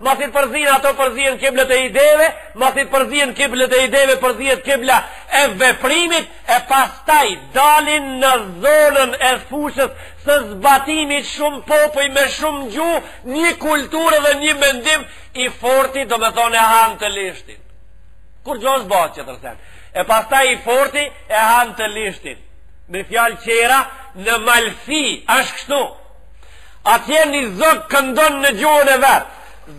Masi të përzihen ato përzihen kiblet e ideve, masi të përzihen kiblet e ideve përzihet kibla e veprimit e pastaj dalin në zonën e fushës së zbatimit shumë popuj me shumë gjuhë, një kulturë dhe një mendim i forti, do me thonë e hanë të lishtin. Kurgjo s'bahet qe tërsen. E pastaj i forti e hanë të lishtin. Me fjalë tjera në malësi, ashtë kështu. Atje një zog këndon në gjuhën e vet.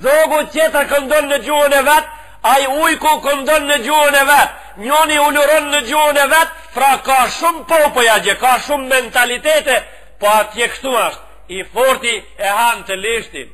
Zogu tjetër këndon në gjuhën e vet, ai ujku këndon në gjuhën e vet. Njoni uluron në gjuhën e vet, pra ka shumë popuj atje, ka shumë mentalitete, po atje kështu është. I forti e han të lishtin.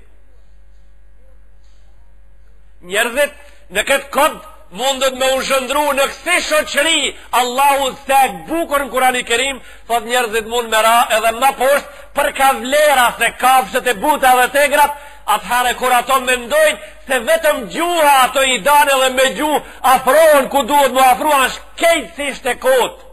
Njerëzit në këtë kohë mundet me u shndërru në kësi shoqëri, Allahu thekson bukur në Kur'ani Kerim, Thotë njerëzit mund me ra edhe ma poshtë për ka vlera se kafshët e buta dhe t'egrat, atëherë kur ato mendojnë se vetëm gjuha ato i dan edhe me gjuhë afrohen ku duhet me u afruan është krejtësisht e kotë.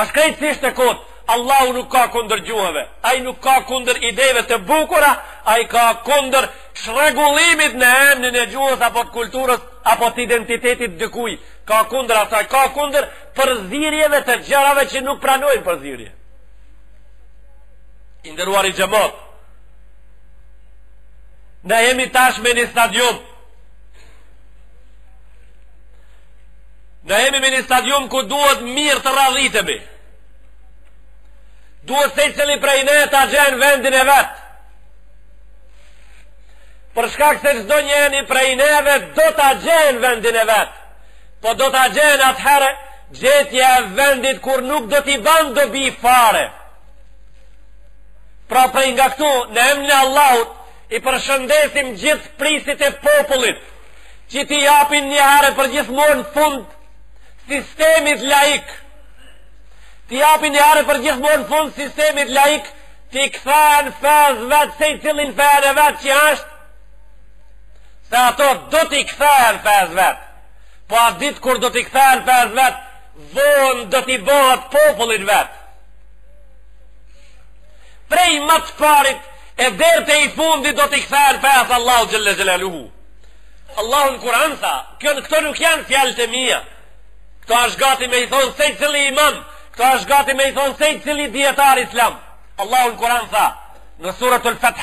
Ashtë krejtësisht e kotë, Allahu nuk ka kundër gjuhëve, ai nuk ka kundër ideve të bukura, ai ka kundër shrregullimit në emnin e gjuhës apo të kulturës, apo të identitetit të dikuj, ka kundër asaj, ka kundër përzirjeve të gjërave që nuk pranojnë përzirje. I nderuari xhemat, na jemi tash me një stadium, na jemi me një stadium ku duhet mirë të radhitemi, duhet secili prej ne ta gjen vendin e vet, për shkak se çdo njeni prej neve do ta gjen vendin e vet, Po do ta gjen atëherë gjetja e vendit kur nuk do t'i ban dobi fare. Pra prej nga këtu në emnin e Allahut i përshëndesim gjithë prijësit e popullit që t'i japin një herë përgjithmonë fund sistemit laik. T'i japin një herë përgjithmonë fund sistemit laik, t'i kthehen fesë vet, secilin fesë vet që është Se ato do t'i kthehen fesë vet. Po atë ditë kur do t'i kthehen fesë vet, vonë do t'i bëhet popullit vet. Prej më të parit e deri te i fundit do t'i kthehen fesë Allahu xhelle xhelaluhu. Allahu në Kur'an tha, kjo këto nuk janë fjalët e mia. Këto është gati me i thon secili imam, këto është gati me i thon secili dijetar islam. Allahu në Kur'an tha, në suratul Fath,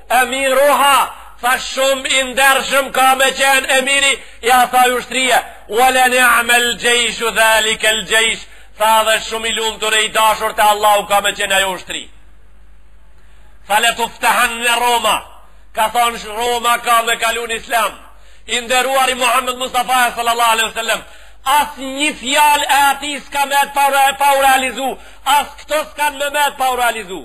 Emiruha, tha shum i ndershëm ka me qenë emiri i asaj ushtrie. Wala ni'mal jaysh zalika al jaysh, tha dhe shum i lumtur e i dashur te Allahu ka me qenë ajo ushtri. Tha le tuftahanne Roma, ka thonë Roma ka me kalu në Islam. I nderuari Muhammed Mustafa sallallahu alaihi wasallam, as një fjalë e atij s'ka met pa, pa u realizu, as këto s'kan me met pa u realizu.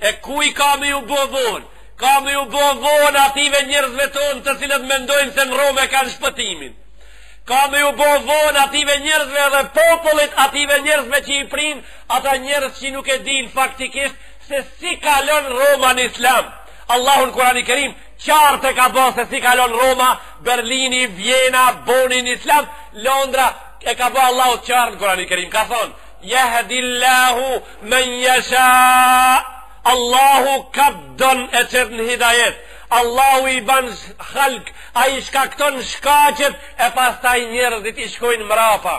E kuj ka me ju bo vonë? Ka me ju bo vonë ative njerëzve tonë të cilët mendojnë se në Romë e kanë shpëtimin. Ka me ju bo vonë ative njerëzve dhe popullit ative njerëzve që i prinë, ata njerëz që nuk e dinë faktikisht se si kalon Roma në islam. Allahu n'Kurani Kerim qartë e ka bo se si kalon Roma, Berlini, Vjena, Boni në islam, Londra, e ka bo Allahu qartë n'Kurani Kerim. Ka thonë, Jahdillahu, Men jesha, Allahu ka p'don e qet në hidajet. Allahu i ban halk, a i shkakton shkaqet e pastaj njerëzit i shkojnë mrapa.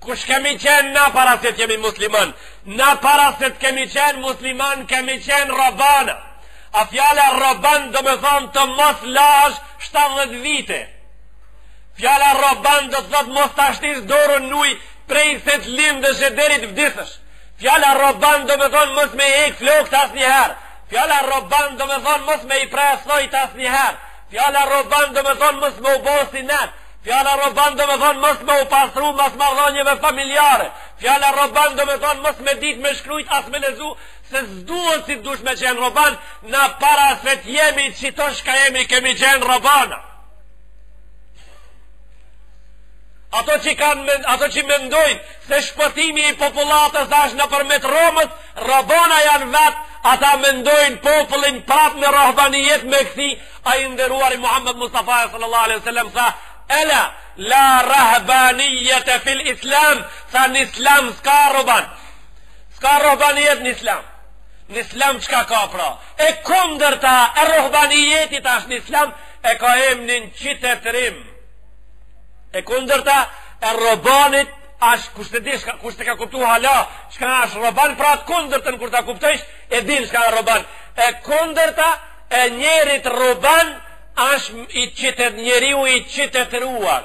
Kush kemi qenë na para se të jemi musliman? Na para se të kemi qenë musliman, kemi qenë robana. A fjala roban domethonë të mos lash 70 vite. Fjala roban do të thotë mos ta shtish dorën n'ujë Prej se të lindësh e deri të vdisësh. Fjala rroban domethonë mos me i hek flokët asnjëherë. Fjala rroban domethonë mos me i pre thojtë asnjëherë. Fjala rroban domethonë mos me u bo synet. Fjala rroban domethonë mos me u pastru mas marrëdhënieve familjare. Fjala rroban domethonë mos me ditë me shkrujt as me lexu, se s'duhet si dush me qenë rroban, na para se të jemi qito shka jemi, kemi qenë rrobana. Ato që kanë ato që mendojnë se shpëtimi i popullatës është nëpërmjet Romës, rrobana janë vet, ata mendojnë popullin prap në Rahbanijet me kthy, ai i nderuari Muhammed Mustafa sallallahu alaihi wasallam tha, "Ela la rahbanijete fil Islam, tha në Islam s'ka rroban. S'ka Rahbanijet në Islam. Në Islam çka ka pra? E kundërta e Rahbanijetit asht në Islam e ka emnin qytetërim." E kundërta e robanit është kush s'e di shka, kush s'e ka kuptu hala, shka është roban pra të kundërtën kur ta kuptojsh, e din shka është roban. E kundërta e njerit roban është i qytet njeriu i qytetëruar.